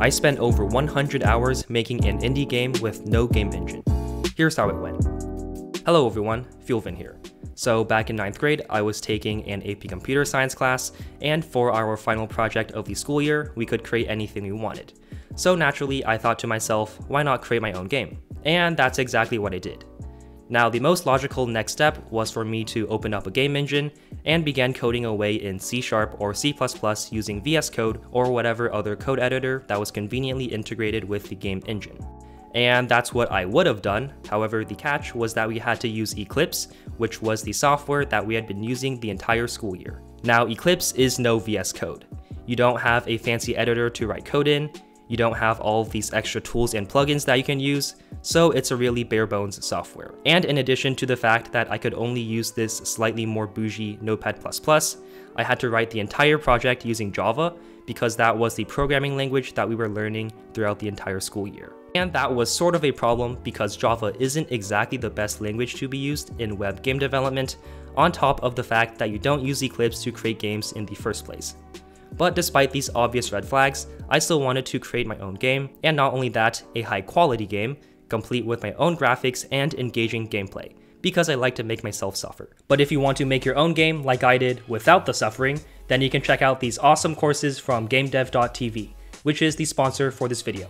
I spent over 100 hours making an indie game with no game engine. Here's how it went. Hello everyone, Fuelvin here. So back in 9th grade, I was taking an AP computer science class, and for our final project of the school year, we could create anything we wanted. So naturally, I thought to myself, why not create my own game? And that's exactly what I did. Now, the most logical next step was for me to open up a game engine and begin coding away in C Sharp or C++ using VS Code or whatever other code editor that was conveniently integrated with the game engine. And that's what I would have done, however the catch was that we had to use Eclipse, which was the software that we had been using the entire school year. Now Eclipse is no VS Code. You don't have a fancy editor to write code in, you don't have all of these extra tools and plugins that you can use, so it's a really bare bones software. And in addition to the fact that I could only use this slightly more bougie Notepad++, I had to write the entire project using Java because that was the programming language that we were learning throughout the entire school year. And that was sort of a problem because Java isn't exactly the best language to be used in web game development, on top of the fact that you don't use Eclipse to create games in the first place. But despite these obvious red flags, I still wanted to create my own game, and not only that, a high quality game, complete with my own graphics and engaging gameplay, because I like to make myself suffer. But if you want to make your own game like I did without the suffering, then you can check out these awesome courses from GameDev.tv, which is the sponsor for this video.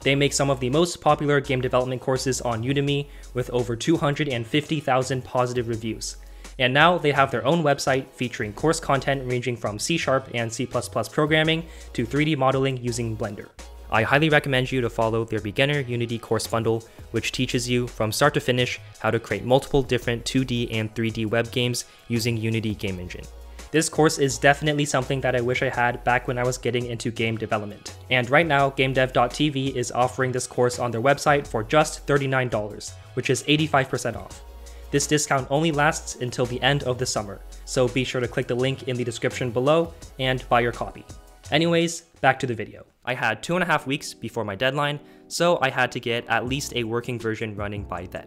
They make some of the most popular game development courses on Udemy with over 250,000 positive reviews. And now they have their own website featuring course content ranging from C Sharp and C++ programming to 3D modeling using Blender. I highly recommend you to follow their beginner Unity course bundle, which teaches you from start to finish how to create multiple different 2D and 3D web games using Unity Game Engine. This course is definitely something that I wish I had back when I was getting into game development. And right now, GameDev.tv is offering this course on their website for just $39, which is 85% off. This discount only lasts until the end of the summer, so be sure to click the link in the description below and buy your copy. Anyways, back to the video. I had two and a half weeks before my deadline, so I had to get at least a working version running by then.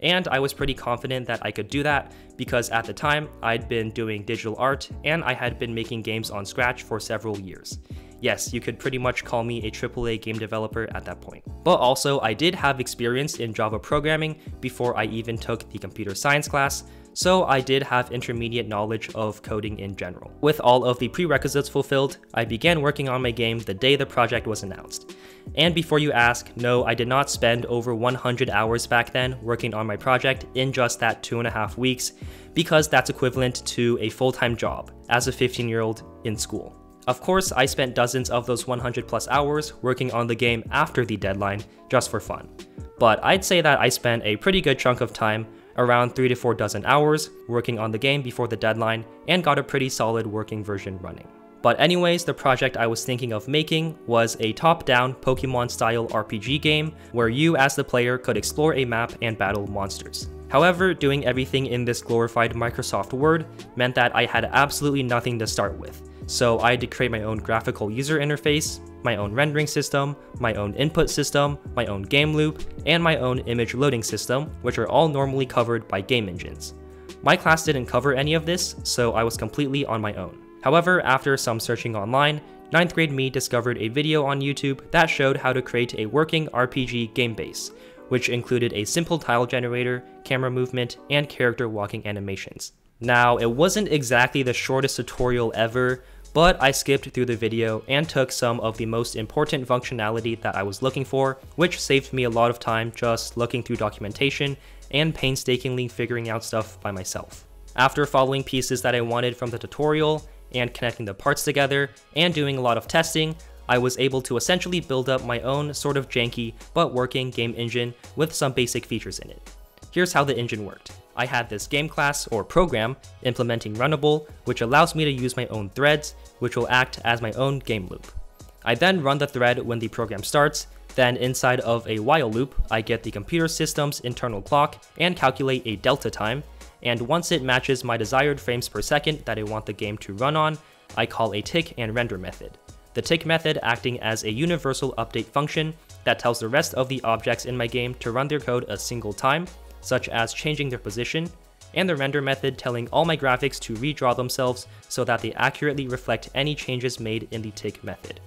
And I was pretty confident that I could do that because at the time I'd been doing digital art and I had been making games on Scratch for several years. Yes, you could pretty much call me a AAA game developer at that point. But also, I did have experience in Java programming before I even took the computer science class, so I did have intermediate knowledge of coding in general. With all of the prerequisites fulfilled, I began working on my game the day the project was announced. And before you ask, no, I did not spend over 100 hours back then working on my project in just that two and a half weeks, because that's equivalent to a full-time job as a 15 year old in school. Of course, I spent dozens of those 100 plus hours working on the game after the deadline, just for fun. But I'd say that I spent a pretty good chunk of time, around 3 to 4 dozen hours, working on the game before the deadline, and got a pretty solid working version running. But anyways, the project I was thinking of making was a top-down Pokemon-style RPG game where you as the player could explore a map and battle monsters. However, doing everything in this glorified Microsoft Word meant that I had absolutely nothing to start with, so I had to create my own graphical user interface, my own rendering system, my own input system, my own game loop, and my own image loading system, which are all normally covered by game engines. My class didn't cover any of this, so I was completely on my own. However, after some searching online, 9th grade me discovered a video on YouTube that showed how to create a working RPG game base, which included a simple tile generator, camera movement, and character walking animations. Now, it wasn't exactly the shortest tutorial ever, but I skipped through the video and took some of the most important functionality that I was looking for, which saved me a lot of time just looking through documentation and painstakingly figuring out stuff by myself. After following pieces that I wanted from the tutorial and connecting the parts together and doing a lot of testing, I was able to essentially build up my own sort of janky but working game engine with some basic features in it. Here's how the engine worked. I had this game class or program implementing Runnable, which allows me to use my own threads, which will act as my own game loop. I then run the thread when the program starts, then inside of a while loop, I get the computer system's internal clock and calculate a delta time, and once it matches my desired frames per second that I want the game to run on, I call a tick and render method. The tick method acting as a universal update function that tells the rest of the objects in my game to run their code a single time, such as changing their position, and the render method telling all my graphics to redraw themselves so that they accurately reflect any changes made in the tick method.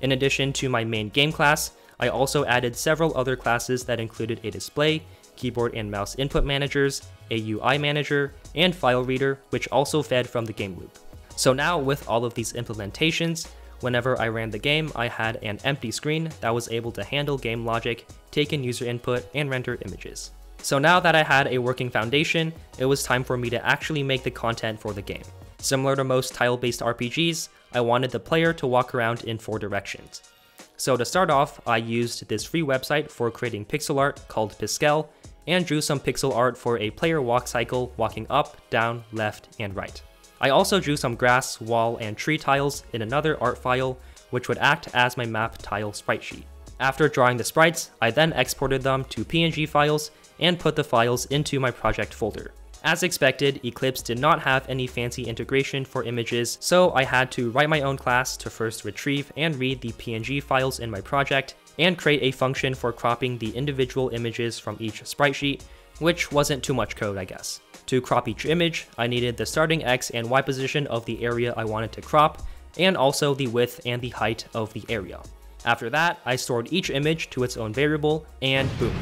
In addition to my main game class, I also added several other classes that included a display, keyboard and mouse input managers, a UI manager, and file reader, which also fed from the game loop. So now with all of these implementations, whenever I ran the game, I had an empty screen that was able to handle game logic, take in user input, and render images. So now that I had a working foundation, it was time for me to actually make the content for the game. Similar to most tile-based RPGs, I wanted the player to walk around in four directions. So to start off, I used this free website for creating pixel art called Piskel, and drew some pixel art for a player walk cycle walking up, down, left, and right. I also drew some grass, wall, and tree tiles in another art file, which would act as my map tile sprite sheet. After drawing the sprites, I then exported them to PNG files and put the files into my project folder. As expected, Eclipse did not have any fancy integration for images, so I had to write my own class to first retrieve and read the PNG files in my project, and create a function for cropping the individual images from each sprite sheet, which wasn't too much code I guess. To crop each image, I needed the starting X and Y position of the area I wanted to crop, and also the width and the height of the area. After that, I stored each image to its own variable, and boom,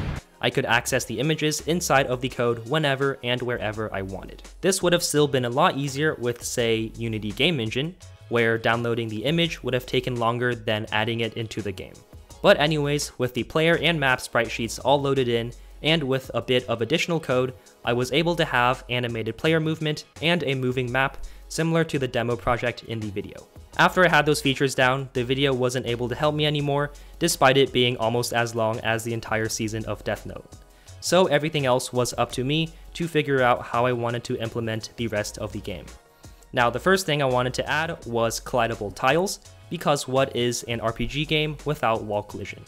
I could access the images inside of the code whenever and wherever I wanted. This would have still been a lot easier with say Unity Game Engine, where downloading the image would have taken longer than adding it into the game. But anyways, with the player and map sprite sheets all loaded in, and with a bit of additional code, I was able to have animated player movement and a moving map similar to the demo project in the video. After I had those features down, the video wasn't able to help me anymore, despite it being almost as long as the entire season of Death Note. So everything else was up to me to figure out how I wanted to implement the rest of the game. Now the first thing I wanted to add was collidable tiles, because what is an RPG game without wall collision?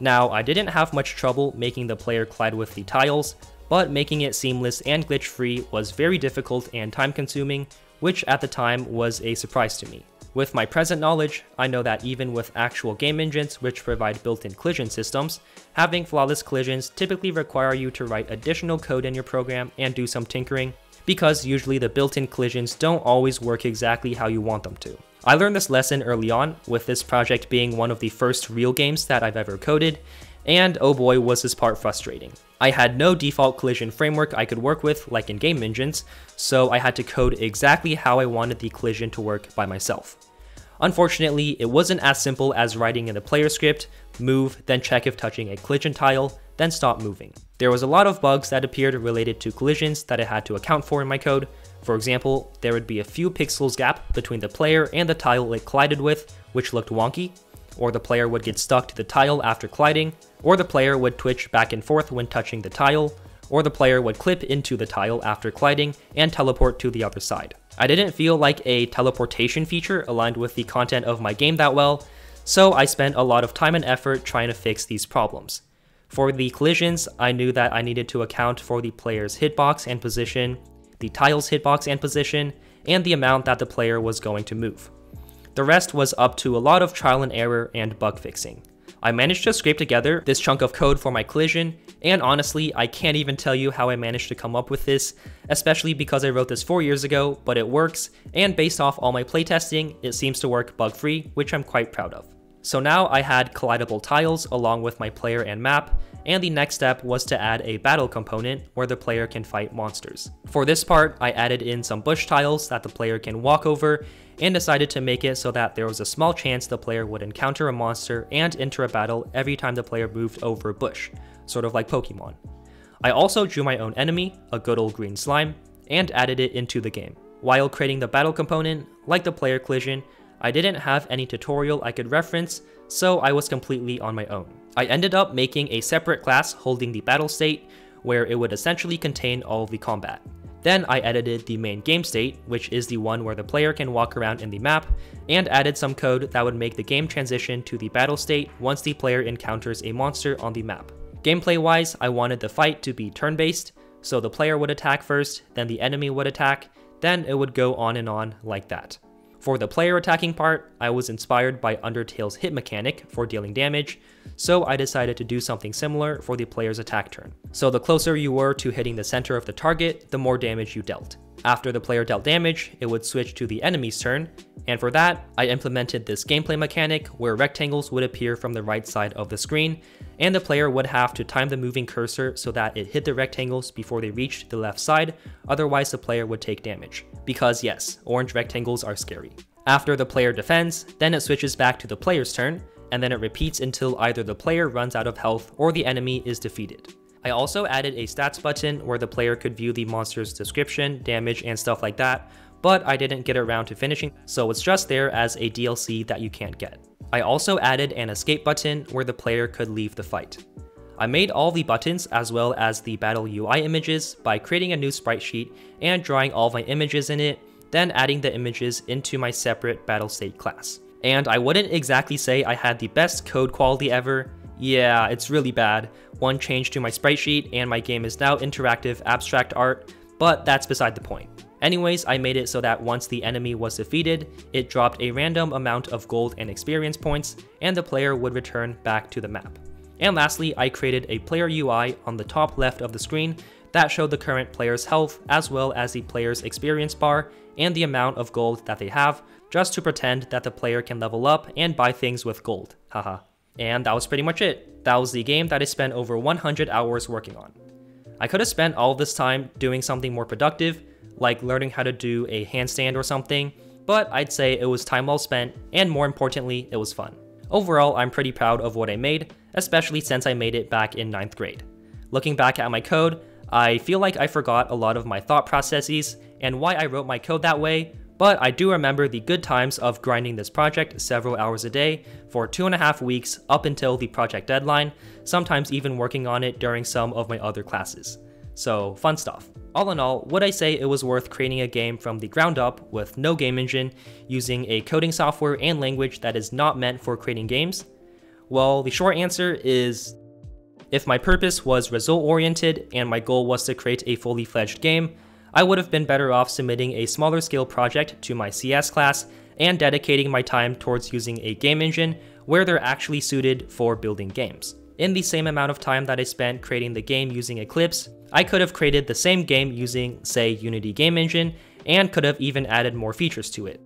Now I didn't have much trouble making the player collide with the tiles, but making it seamless and glitch free was very difficult and time consuming, which at the time was a surprise to me. With my present knowledge, I know that even with actual game engines which provide built-in collision systems, having flawless collisions typically require you to write additional code in your program and do some tinkering, because usually the built-in collisions don't always work exactly how you want them to. I learned this lesson early on, with this project being one of the first real games that I've ever coded, and oh boy was this part frustrating. I had no default collision framework I could work with like in game engines, so I had to code exactly how I wanted the collision to work by myself. Unfortunately, it wasn't as simple as writing in the player script, move, then check if touching a collision tile, then stop moving. There was a lot of bugs that appeared related to collisions that I had to account for in my code. For example, there would be a few pixels gap between the player and the tile it collided with, which looked wonky, or the player would get stuck to the tile after colliding, or the player would twitch back and forth when touching the tile, or the player would clip into the tile after colliding and teleport to the other side. I didn't feel like a teleportation feature aligned with the content of my game that well, so I spent a lot of time and effort trying to fix these problems. For the collisions, I knew that I needed to account for the player's hitbox and position, the tile's hitbox and position, and the amount that the player was going to move. The rest was up to a lot of trial and error and bug fixing. I managed to scrape together this chunk of code for my collision, and honestly, I can't even tell you how I managed to come up with this, especially because I wrote this 4 years ago, but it works, and based off all my playtesting, it seems to work bug-free, which I'm quite proud of. So now I had collidable tiles along with my player and map, and the next step was to add a battle component where the player can fight monsters. For this part, I added in some bush tiles that the player can walk over, and decided to make it so that there was a small chance the player would encounter a monster and enter a battle every time the player moved over a bush, sort of like Pokemon. I also drew my own enemy, a good old green slime, and added it into the game. While creating the battle component, like the player collision, I didn't have any tutorial I could reference, so I was completely on my own. I ended up making a separate class holding the battle state, where it would essentially contain all the combat. Then I edited the main game state, which is the one where the player can walk around in the map, and added some code that would make the game transition to the battle state once the player encounters a monster on the map. Gameplay wise, I wanted the fight to be turn based, so the player would attack first, then the enemy would attack, then it would go on and on like that. For the player attacking part, I was inspired by Undertale's hit mechanic for dealing damage, so I decided to do something similar for the player's attack turn. So the closer you were to hitting the center of the target, the more damage you dealt. After the player dealt damage, it would switch to the enemy's turn, and for that, I implemented this gameplay mechanic where rectangles would appear from the right side of the screen, and the player would have to time the moving cursor so that it hit the rectangles before they reached the left side, otherwise the player would take damage. Because yes, orange rectangles are scary. After the player defends, then it switches back to the player's turn, and then it repeats until either the player runs out of health or the enemy is defeated. I also added a stats button where the player could view the monster's description, damage, and stuff like that, but I didn't get around to finishing, so it's just there as a DLC that you can't get. I also added an escape button where the player could leave the fight. I made all the buttons as well as the battle UI images by creating a new sprite sheet and drawing all my images in it, then adding the images into my separate battle state class. And I wouldn't exactly say I had the best code quality ever, yeah, it's really bad. One change to my sprite sheet and my game is now interactive abstract art, but that's beside the point. Anyways, I made it so that once the enemy was defeated, it dropped a random amount of gold and experience points, and the player would return back to the map. And lastly, I created a player UI on the top left of the screen that showed the current player's health as well as the player's experience bar and the amount of gold that they have, just to pretend that the player can level up and buy things with gold, haha. And that was pretty much it. That was the game that I spent over 100 hours working on. I could have spent all this time doing something more productive, like learning how to do a handstand or something, but I'd say it was time well spent, and more importantly, it was fun. Overall, I'm pretty proud of what I made, especially since I made it back in 9th grade. Looking back at my code, I feel like I forgot a lot of my thought processes and why I wrote my code that way, but I do remember the good times of grinding this project several hours a day for two and a half weeks up until the project deadline, sometimes even working on it during some of my other classes. So fun stuff. All in all, would I say it was worth creating a game from the ground up with no game engine, using a coding software and language that is not meant for creating games? Well, the short answer is if my purpose was result oriented and my goal was to create a fully fledged game, I would have been better off submitting a smaller scale project to my CS class and dedicating my time towards using a game engine where they're actually suited for building games. In the same amount of time that I spent creating the game using Eclipse, I could have created the same game using, say, Unity Game Engine, and could have even added more features to it.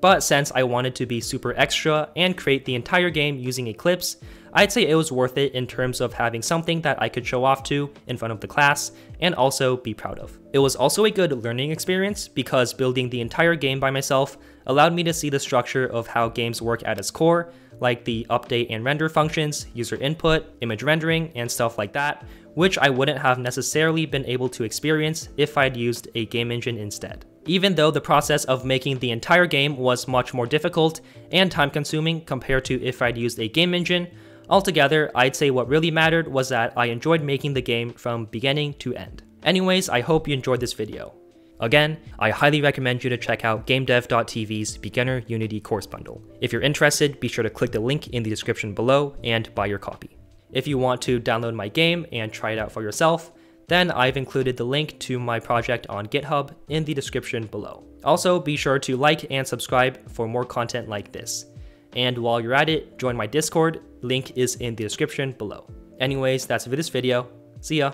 But since I wanted to be super extra and create the entire game using Eclipse, I'd say it was worth it in terms of having something that I could show off to in front of the class and also be proud of. It was also a good learning experience because building the entire game by myself allowed me to see the structure of how games work at its core, like the update and render functions, user input, image rendering, and stuff like that, which I wouldn't have necessarily been able to experience if I'd used a game engine instead. Even though the process of making the entire game was much more difficult and time consuming compared to if I'd used a game engine, Altogether, I'd say what really mattered was that I enjoyed making the game from beginning to end. Anyways, I hope you enjoyed this video. Again, I highly recommend you to check out GameDev.tv's Beginner Unity course bundle. If you're interested, be sure to click the link in the description below and buy your copy. If you want to download my game and try it out for yourself, then I've included the link to my project on GitHub in the description below. Also, be sure to like and subscribe for more content like this. And while you're at it, join my Discord, link is in the description below. Anyways, that's it for this video. See ya!